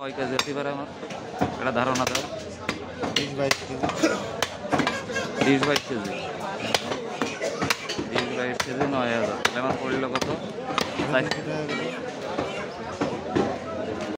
কয় কেজি হতে পারে আমার? এটা ধারণা দাও। বিশ বাইশ কেজি। বিশ বাইশ কেজি? বিশ বাইশ কেজি নয় হাজার। আমার পড়ল কত?